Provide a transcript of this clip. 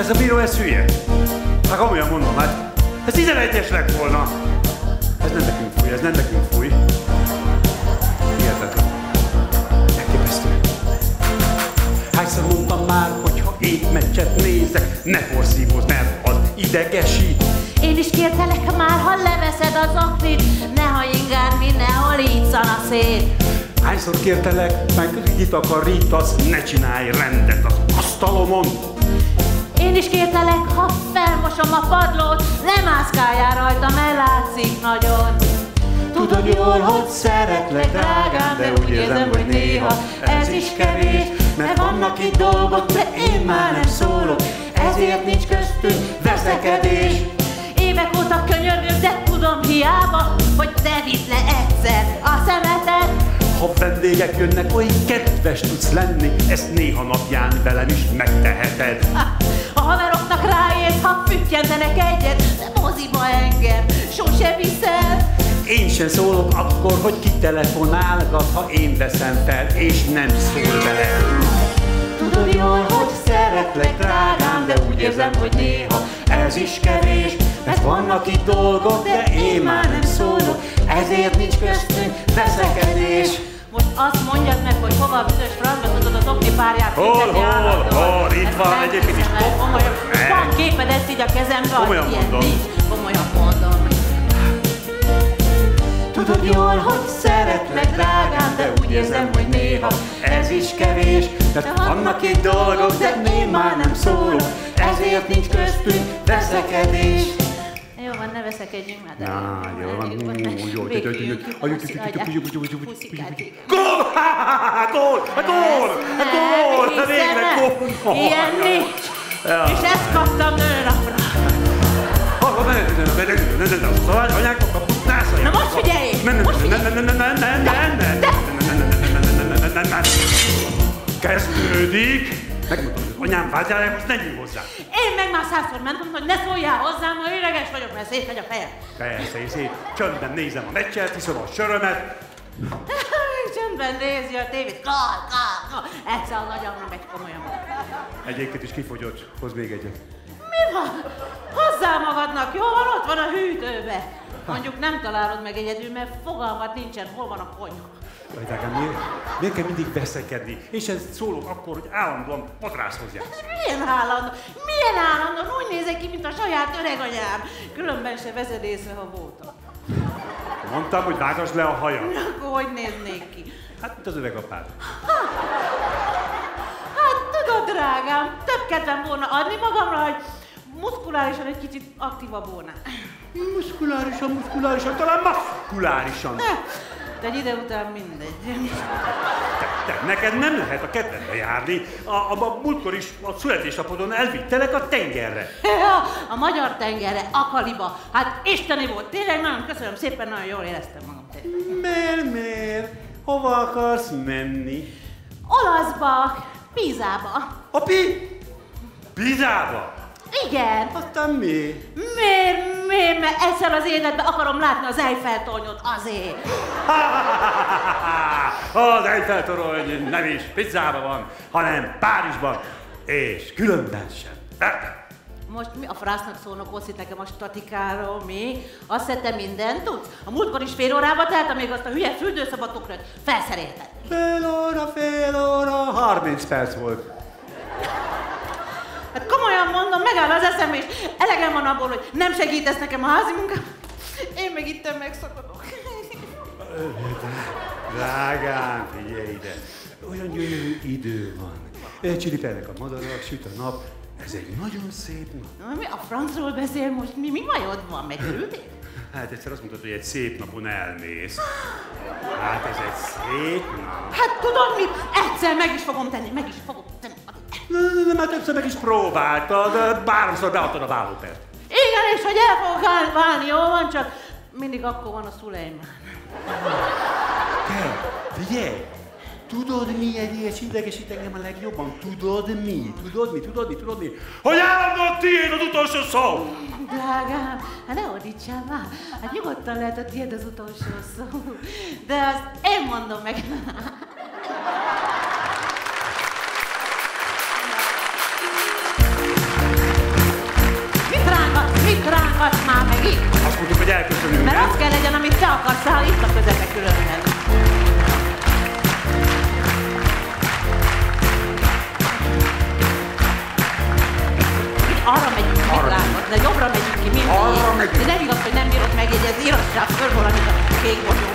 ez a bíró, ez hülye. Hát komolyan mondom, hát ez 11-es lett volna. Ez nem nekünk fúj, ez nem nekünk fúj. Hihetetlen. Elképesztő. Hányszor mondtam már, hogy ha épp meccset nézek, ne porszívózz, mert az idegesít. Én is kértelek már, ha leveszed az aknit, ne hajingál mi, nehol így a szét. Hányszor kértelek, meg itt akarítasz, ne csinálj rendet az asztalomon. Én is kértelek, ha felmosom a padlót, ne mászkáljál rajta, mert látszik nagyon. Tudod jól, hogy szeretlek, drágám, de úgy érzem, hogy néha ez is kevés, mert vannak itt dolgok, de én már nem szólok, ezért nincs köztünk veszekedés. Évek óta könyörgök, de tudom hiába, hogy te vidd le egyszer a szemetet. Ha vendégek jönnek, oly kedves tudsz lenni, ezt néha napján velem is megteheted. A haveroknak füttyentenek egyet, de moziba engem sose viszel. Én sem szólok akkor, hogy ki telefonálgat, ha én veszem fel, és nem szól bele. Tudod jól, hogy szeretlek, drágám, de úgy érzem, hogy néha ez is kevés, mert vannak itt dolgok, de én már nem szólok, ezért nincs köztünk veszekedés. Most azt mondjad meg, hogy hova a büdös francba tudod az okni párját Hol, hol, hol? Itt van, egyébként is Komolyan, van képed ezt így a kezembe, hogy Komolyan ilyen mondom. nincs. Komolyan mondom. Tudod jól, hogy szeretlek, drágám, de úgy érzem, hogy néha ez is kevés. Mert vannak itt dolgok, de én már nem szólok, ezért nincs veszekedjünk már. Na, jó, van. Jó, jó, jó, jó. jó, Gól! Gól! Gól! Végre gól! Ilyen nincs. És ezt kaptam nőnapra. Na most figyelj! Most figyelj! Kezdődik! Megmutatom, anyám vágyája, most ne hozzá! Én meg már százszor mentem, hogy ne szóljál hozzám, ha ideges vagyok, mert szép vagy a fejem. Persze, és én csöndben nézem a meccset, iszom a sörömet. Csöndben nézi a tévét. Kal, kal, kal. Egyszer az agyamra megy komolyan. Egyébként is kifogyott, hoz még egyet. Mi van? Hozzá magadnak, jó van, ott van a hűtőbe. Mondjuk nem találod meg egyedül, mert fogalmat nincsen, hol van a konyha. Jaj, drágám, miért, miért kell mindig veszekedni? És ez szólok akkor, hogy állandóan podrászhoz játsz. Milyen állandó, milyen állandó, úgy nézek ki, mint a saját öreganyám. Különben se veszed észre, ha voltam. Mondtam, hogy vágasd le a haja. Akkor hogy néznék ki? Hát, mint az öregapád. Hát tudod, drágám, több kedvem volna adni magamra, hogy muszkulárisan egy kicsit aktívabb volna. Muszkulárisan, muszkulárisan, talán maszkulárisan. De egy ide után mindegy. Te, te, neked nem lehet a kedvedbe járni. A, a, a múltkor is a születésnapodon elvittelek a tengerre. Ja, a magyar tengerre, Akaliba. Hát isteni volt, tényleg nagyon köszönöm szépen, nagyon jól éreztem magam. tényleg. Miért, miért? Hova akarsz menni? Olaszba, Pízába. A pi... Pizába? Igen. Aztán mi? Miért, miért? Mert egyszer az életben akarom látni az Eiffel tornyot, azért. Az Eiffel torony nem is Pizzában van, hanem Párizsban, és különben sem. Most mi a frásznak szólnak oszít nekem a statikáról, mi? Azt te mindent tudsz? A múltkor is fél órába telt, amíg azt a hülye fürdőszobatokrat felszerelted. Fél óra, fél óra, 30 perc volt. Mondom, megáll az eszem, és elegem van abból, hogy nem segítesz nekem a házi munkám. Én meg itten megszakadok. Drágám, figyelj ide. Olyan gyönyörű idő van. Csiripelnek a madarak, süt a nap. Ez egy nagyon szép nap. Na, Mi a francról beszél most? Mi, mi bajod van? Megörültél? Hát egyszer azt mondtad, hogy egy szép napon elmész. Hát ez egy szép nap. Hát tudod mit? Egyszer meg is fogom tenni, meg is fogom nem, hát többször meg is próbáltad, báromszor beadtad a vállópert. Igen, és hogy el fogok válni, jó van, csak mindig akkor van a Szulejmán. Te, figyelj! Tudod mi egyes idegesít engem a legjobban? Tudod mi? Tudod mi? Tudod mi? Tudod mi? Hogy állandóan tiéd az utolsó szó! Drágám, hát ne ordítsál már. Hát nyugodtan lehet a tiéd az utolsó szó. De azt én mondom meg. Kell legyen, amit te akarsz, ha itt a közepe különben. Arra megyünk, mit látod? De jobbra megyünk ki, mi? Arra megyünk. De nem igaz, hogy nem bírod megjegyezni, írasság föl valamit a kék bogyó